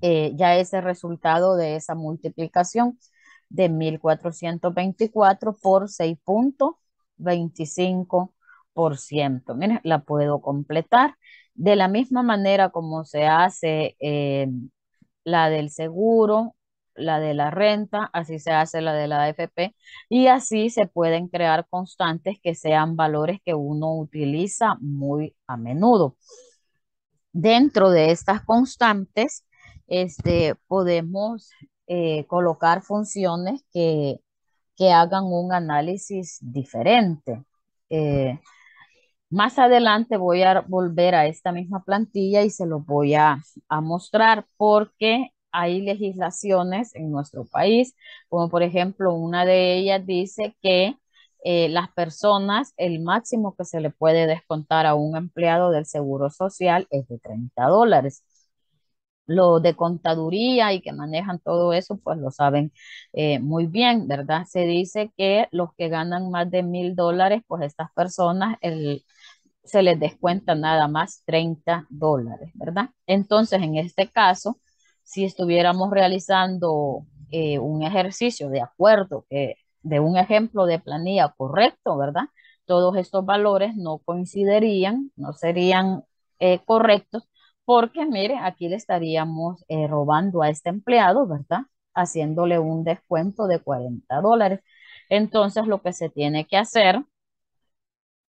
eh, ya ese resultado de esa multiplicación de 1424 por 6.25%. Miren, la puedo completar de la misma manera como se hace eh, la del seguro, la de la renta, así se hace la de la AFP y así se pueden crear constantes que sean valores que uno utiliza muy a menudo. Dentro de estas constantes, este, podemos eh, colocar funciones que, que, hagan un análisis diferente. Eh, más adelante voy a volver a esta misma plantilla y se lo voy a, a mostrar porque hay legislaciones en nuestro país, como por ejemplo una de ellas dice que eh, las personas, el máximo que se le puede descontar a un empleado del Seguro Social es de 30 dólares. Lo de contaduría y que manejan todo eso, pues lo saben eh, muy bien, ¿verdad? Se dice que los que ganan más de mil dólares, pues estas personas, se les descuenta nada más 30 dólares, ¿verdad? Entonces, en este caso, si estuviéramos realizando eh, un ejercicio de acuerdo que de un ejemplo de planilla correcto, ¿verdad? Todos estos valores no coincidirían, no serían eh, correctos, porque mire, aquí le estaríamos eh, robando a este empleado, ¿verdad? Haciéndole un descuento de 40 dólares. Entonces, lo que se tiene que hacer,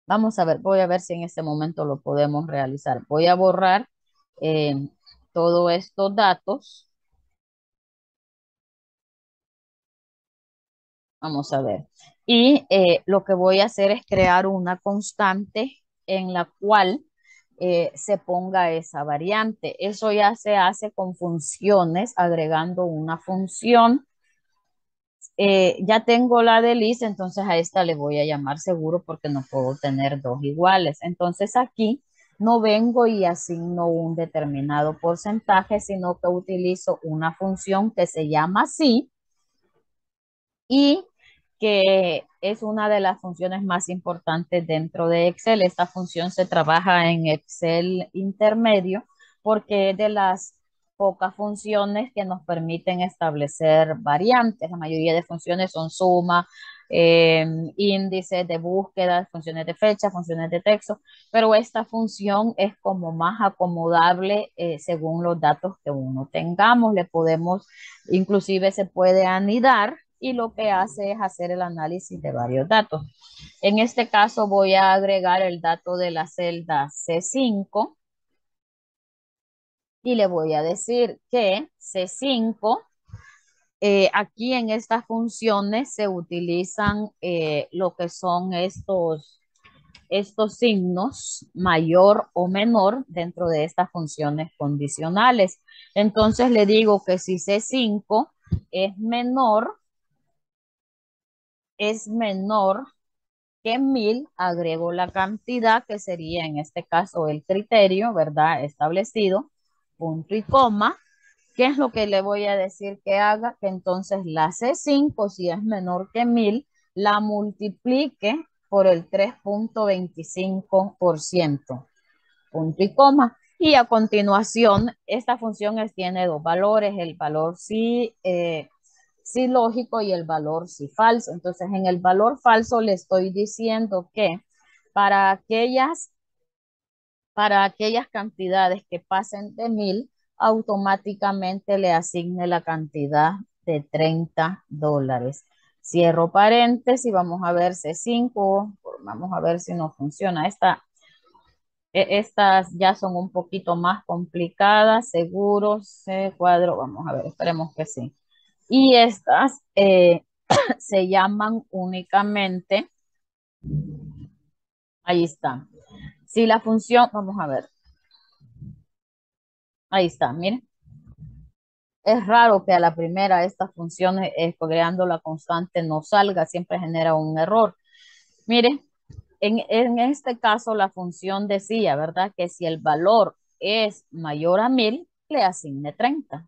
vamos a ver, voy a ver si en este momento lo podemos realizar. Voy a borrar todos estos datos. Vamos a ver. Y eh, lo que voy a hacer es crear una constante en la cual eh, se ponga esa variante. Eso ya se hace con funciones, agregando una función. Eh, ya tengo la de Liz, entonces a esta le voy a llamar seguro porque no puedo tener dos iguales. Entonces aquí no vengo y asigno un determinado porcentaje, sino que utilizo una función que se llama así y que es una de las funciones más importantes dentro de Excel. Esta función se trabaja en Excel intermedio porque es de las pocas funciones que nos permiten establecer variantes. La mayoría de funciones son suma, eh, índices de búsqueda, funciones de fecha, funciones de texto, pero esta función es como más acomodable eh, según los datos que uno tengamos. Le podemos, inclusive se puede anidar y lo que hace es hacer el análisis de varios datos. En este caso voy a agregar el dato de la celda C5 y le voy a decir que C5 eh, aquí en estas funciones se utilizan eh, lo que son estos, estos signos mayor o menor dentro de estas funciones condicionales. Entonces le digo que si C5 es menor, es menor que 1000, agrego la cantidad que sería en este caso el criterio, ¿verdad? Establecido, punto y coma, ¿Qué es lo que le voy a decir que haga? Que entonces la C5, si es menor que 1000, la multiplique por el 3.25%. Punto y coma. Y a continuación, esta función tiene dos valores, el valor sí, eh, sí lógico y el valor sí falso. Entonces, en el valor falso le estoy diciendo que para aquellas, para aquellas cantidades que pasen de 1000, automáticamente le asigne la cantidad de 30 dólares. Cierro paréntesis, vamos a ver C5, vamos a ver si no funciona. Esta, e, estas ya son un poquito más complicadas, seguros, C cuadro, vamos a ver, esperemos que sí. Y estas eh, se llaman únicamente, ahí está. Si la función, vamos a ver, Ahí está, miren. Es raro que a la primera esta función, eh, creando la constante, no salga, siempre genera un error. Mire, en, en, este caso la función decía, ¿verdad? Que si el valor es mayor a 1000, le asigne 30.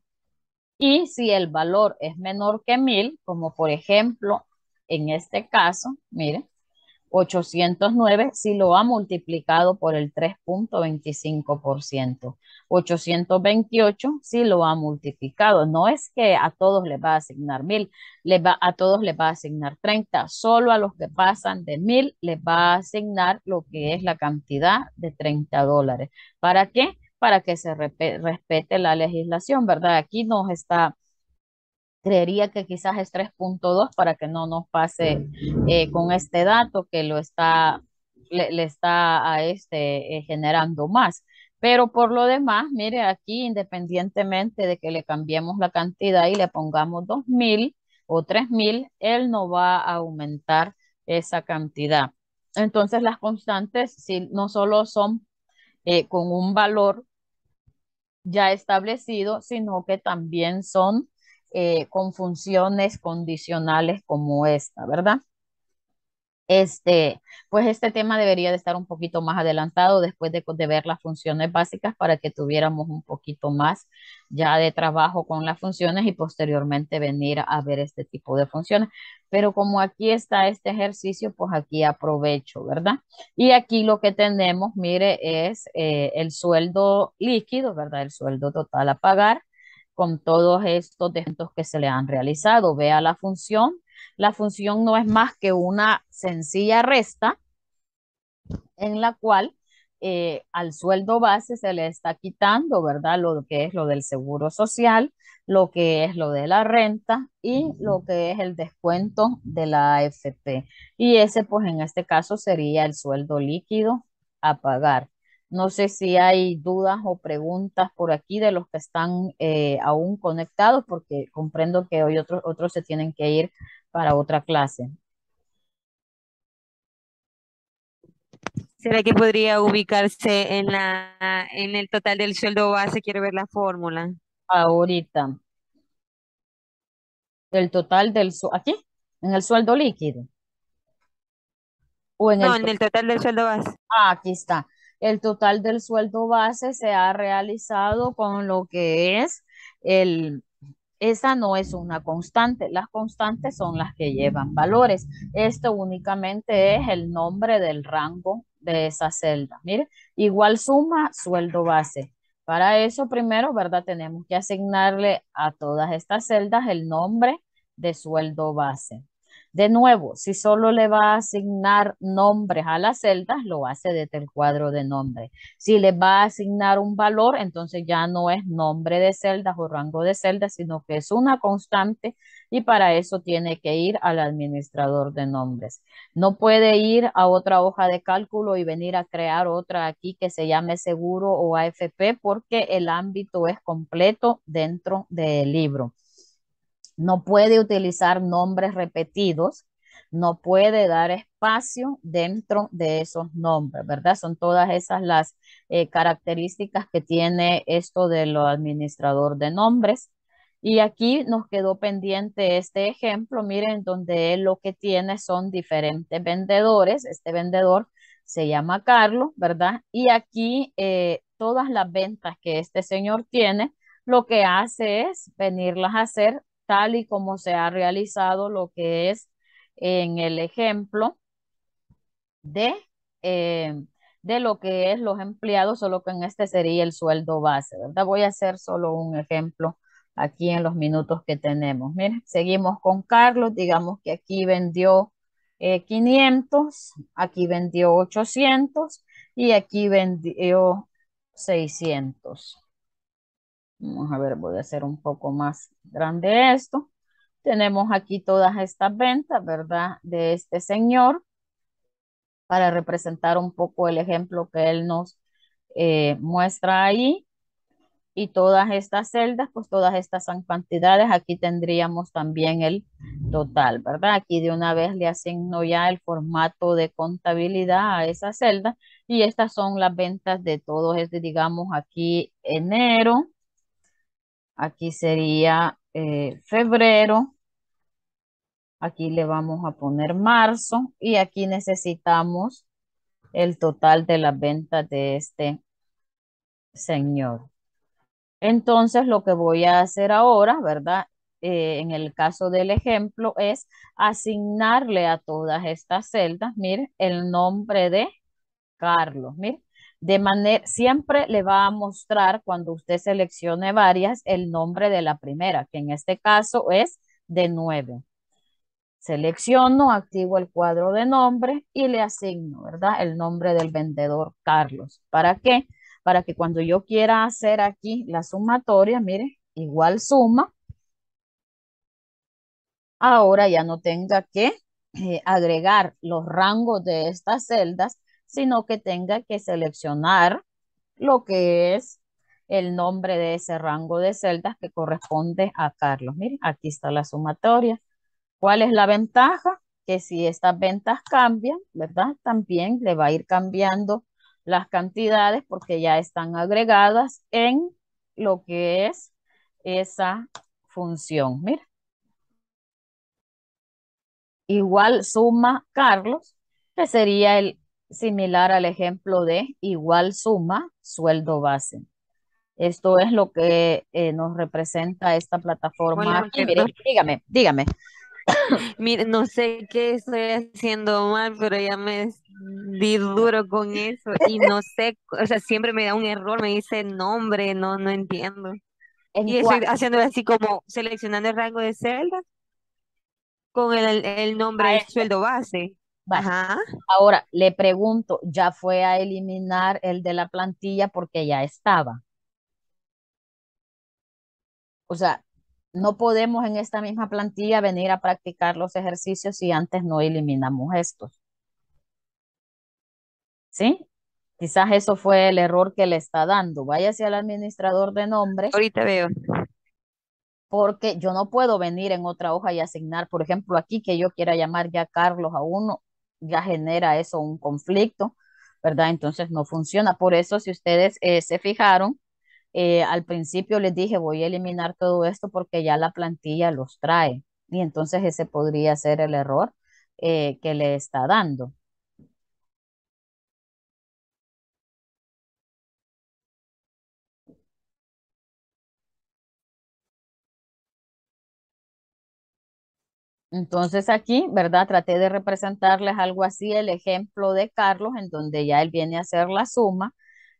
Y si el valor es menor que 1000, como por ejemplo en este caso, mire, 809 si lo ha multiplicado por el 3.25%. 828 si lo ha multiplicado. No es que a todos les va a asignar 1000, les va, a todos les va a asignar 30. Solo a los que pasan de 1000 les va a asignar lo que es la cantidad de 30 dólares. ¿Para qué? Para que se respete la legislación, ¿verdad? Aquí nos está creería que quizás es 3.2 para que no nos pase eh, con este dato que lo está, le, está a este eh, generando más. Pero por lo demás, mire aquí, independientemente de que le cambiemos la cantidad y le pongamos 2.000 o 3.000, él no va a aumentar esa cantidad. Entonces las constantes si no solo son eh, con un valor ya establecido, sino que también son eh, con funciones condicionales como esta, ¿verdad? Este, pues este tema debería de estar un poquito más adelantado después de, ver las funciones básicas para que tuviéramos un poquito más ya de trabajo con las funciones y posteriormente venir a ver este tipo de funciones. Pero como aquí está este ejercicio, pues aquí aprovecho, ¿verdad? Y aquí lo que tenemos, mire, es eh, el sueldo líquido, ¿verdad? El sueldo total a pagar con todos estos descuentos que se le han realizado. Vea la función. La función no es más que una sencilla resta en la cual eh, al sueldo base se le está quitando, ¿verdad? Lo que es lo del seguro social, lo que es lo de la renta y lo que es el descuento de la AFP. Y ese, pues en este caso sería el sueldo líquido a pagar. No sé si hay dudas o preguntas por aquí de los que están eh, aún conectados, porque comprendo que hoy otros, otros se tienen que ir para otra clase. ¿Será que podría ubicarse en, la, en el total del sueldo base? Quiero ver la fórmula. Ahorita. El total del... ¿Aquí? ¿En el sueldo líquido? ¿O en no, en el total del sueldo base. Ah, aquí está el total del sueldo base se ha realizado con lo que es el, esa no es una constante, las constantes son las que llevan valores. Esto únicamente es el nombre del rango de esa celda. Mire, igual suma sueldo base. Para eso primero, ¿verdad? Tenemos que asignarle a todas estas celdas el nombre de sueldo base. De nuevo, si solo le va a asignar nombres a las celdas, lo hace desde el cuadro de nombre. Si le va a asignar un valor, entonces ya no es nombre de celdas o rango de celdas, sino que es una constante y para eso tiene que ir al administrador de nombres. No puede ir a otra hoja de cálculo y venir a crear otra aquí que se llame seguro o AFP porque el ámbito es completo dentro del libro no puede utilizar nombres repetidos, no puede dar espacio dentro de esos nombres, ¿verdad? Son todas esas las eh, características que tiene esto de lo administrador de nombres. Y aquí nos quedó pendiente este ejemplo, miren, donde él lo que tiene son diferentes vendedores. Este vendedor se llama Carlos, ¿verdad? Y aquí eh, todas las ventas que este señor tiene, lo que hace es venirlas a hacer tal y como se ha realizado lo que es en el ejemplo de, eh, de lo que es los empleados, solo que en este sería el sueldo base, ¿verdad? Voy a hacer solo un ejemplo aquí en los minutos que tenemos. Miren, seguimos con Carlos, digamos que aquí vendió 500, eh, aquí vendió 800 y aquí vendió 600. Vamos a ver, voy a hacer un poco más grande esto. Tenemos aquí todas estas ventas, ¿verdad? De este señor para representar un poco el ejemplo que él nos eh, muestra ahí. Y todas estas celdas, pues todas estas son cantidades. Aquí tendríamos también el total, ¿verdad? Aquí de una vez le asigno ya el formato de contabilidad a esa celda. Y estas son las ventas de todos, este, digamos, aquí enero, Aquí sería eh, febrero. Aquí le vamos a poner marzo y aquí necesitamos el total de las ventas de este señor. Entonces, lo que voy a hacer ahora, ¿verdad? eh, en el caso del ejemplo, es asignarle a todas estas celdas, mire, el nombre de Carlos, mire. De manera, siempre le va a mostrar cuando usted seleccione varias el nombre de la primera, que en este caso es de 9. Selecciono, activo el cuadro de nombre y le asigno, ¿verdad? El nombre del vendedor Carlos. ¿Para qué? Para que cuando yo quiera hacer aquí la sumatoria, mire, igual suma, ahora ya no tenga que eh, agregar los rangos de estas celdas, sino que tenga que seleccionar lo que es el nombre de ese rango de celdas que corresponde a Carlos. Miren, aquí está la sumatoria. ¿Cuál es la ventaja? Que si estas ventas cambian, ¿verdad? También le va a ir cambiando las cantidades porque ya están agregadas en lo que es esa función. Mira. Igual suma Carlos, que sería el similar al ejemplo de igual suma sueldo base. Esto es lo que eh, nos representa esta plataforma. dígame, dígame. Mire, no sé qué estoy haciendo mal, pero ya me di duro con eso y no sé, o sea, siempre me da un error, me dice nombre, no, no entiendo. Y estoy haciendo así como seleccionando el rango de celda con el, nombre del sueldo base. Ajá. Ahora, le pregunto, ¿ya fue a eliminar el de la plantilla porque ya estaba? O sea, no podemos en esta misma plantilla venir a practicar los ejercicios si antes no eliminamos estos. ¿Sí? Quizás eso fue el error que le está dando. Váyase al administrador de nombres. Ahorita veo. Porque yo no puedo venir en otra hoja y asignar, por ejemplo, aquí que yo quiera llamar ya Carlos a uno, ya genera eso un conflicto, ¿verdad? Entonces no funciona. Por eso, si ustedes eh, se fijaron, eh, al principio les dije voy a eliminar todo esto porque ya la plantilla los trae. Y entonces ese podría ser el error eh, que le está dando. Entonces aquí, ¿verdad? Traté de representarles algo así, el ejemplo de Carlos, en donde ya él viene a hacer la suma.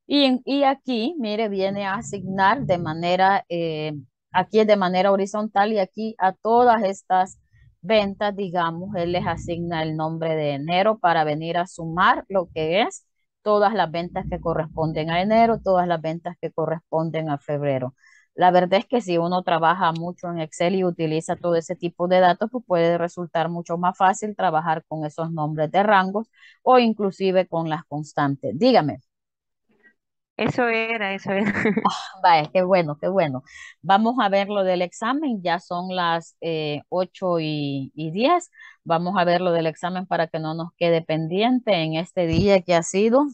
Y, y aquí, mire, viene a asignar de manera, eh, aquí es de manera horizontal y aquí a todas estas ventas, digamos, él les asigna el nombre de enero para venir a sumar lo que es todas las ventas que corresponden a enero, todas las ventas que corresponden a febrero. La verdad es que si uno trabaja mucho en Excel y utiliza todo ese tipo de datos, pues puede resultar mucho más fácil trabajar con esos nombres de rangos o inclusive con las constantes. Dígame. Eso era, eso era. Ah, vaya, qué bueno, qué bueno. Vamos a ver lo del examen, ya son las eh, 8 y, y 10. Vamos a ver lo del examen para que no nos quede pendiente en este día que ha sido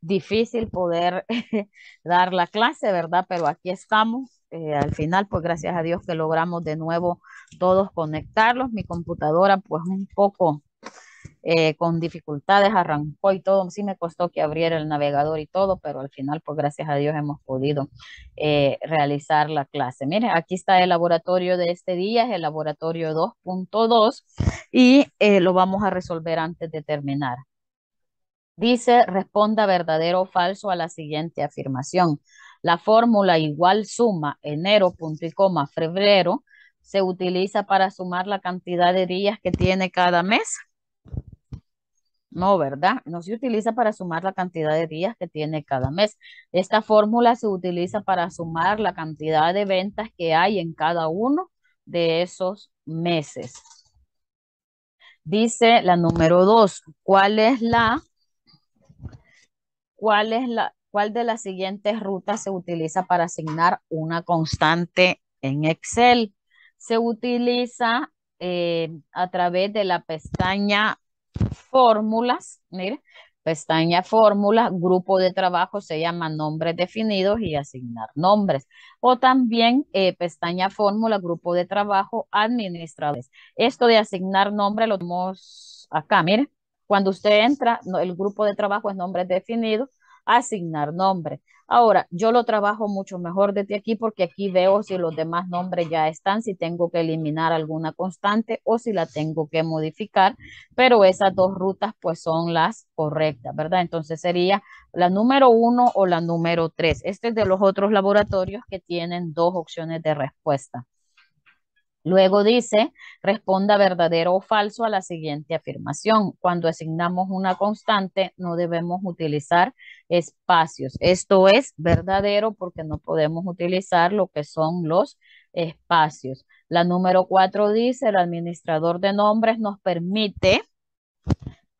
difícil poder dar la clase, ¿verdad? Pero aquí estamos. Eh, al final, pues gracias a Dios que logramos de nuevo todos conectarlos. Mi computadora, pues un poco eh, con dificultades arrancó y todo. Sí me costó que abriera el navegador y todo, pero al final, pues gracias a Dios hemos podido eh, realizar la clase. Mire, aquí está el laboratorio de este día, es el laboratorio 2.2 y lo vamos a resolver antes de terminar. Dice, responda verdadero o falso a la siguiente afirmación. La fórmula igual suma enero, punto y coma, febrero, se utiliza para sumar la cantidad de días que tiene cada mes. No, ¿verdad? No se utiliza para sumar la cantidad de días que tiene cada mes. Esta fórmula se utiliza para sumar la cantidad de ventas que hay en cada uno de esos meses. Dice la número dos, ¿cuál es la ¿cuál, es la, cuál de las siguientes rutas se utiliza para asignar una constante en Excel? Se utiliza eh, a través de la pestaña fórmulas, mire, pestaña fórmulas, grupo de trabajo se llama nombres definidos y asignar nombres. O también eh, pestaña fórmula, grupo de trabajo, administradores. Esto de asignar nombre lo tenemos acá, mire. Cuando usted entra, el grupo de trabajo es nombres definidos, asignar nombre. Ahora, yo lo trabajo mucho mejor desde aquí porque aquí veo si los demás nombres ya están, si tengo que eliminar alguna constante o si la tengo que modificar, pero esas dos rutas pues son las correctas, ¿verdad? Entonces sería la número uno o la número tres. Este es de los otros laboratorios que tienen dos opciones de respuesta. Luego dice, responda verdadero o falso a la siguiente afirmación. Cuando asignamos una constante, no debemos utilizar espacios. Esto es verdadero porque no podemos utilizar lo que son los espacios. La número cuatro dice, el administrador de nombres nos permite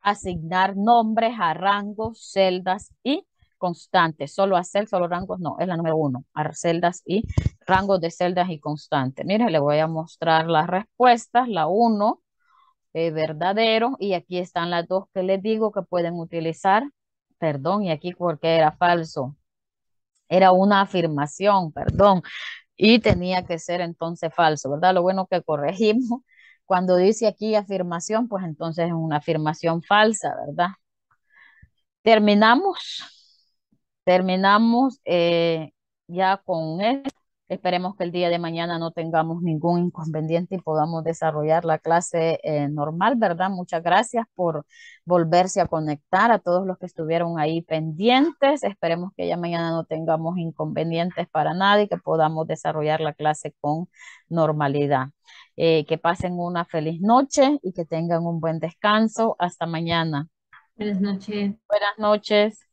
asignar nombres a rangos, celdas y constantes. Solo celdas, solo rangos, no, es la número uno. A celdas y rangos de celdas y constantes. Mire, le voy a mostrar las respuestas. La 1 es verdadero y aquí están las dos que les digo que pueden utilizar. Perdón, y aquí porque era falso. Era una afirmación, perdón. Y tenía que ser entonces falso, ¿verdad? Lo bueno que corregimos. Cuando dice aquí afirmación, pues entonces es una afirmación falsa, ¿verdad? Terminamos. Terminamos eh, ya con esto. Esperemos que el día de mañana no tengamos ningún inconveniente y podamos desarrollar la clase eh, normal, ¿verdad? Muchas gracias por volverse a conectar a todos los que estuvieron ahí pendientes. Esperemos que ya mañana no tengamos inconvenientes para nadie y que podamos desarrollar la clase con normalidad. Eh, que pasen una feliz noche y que tengan un buen descanso. Hasta mañana. Buenas noches. Buenas noches.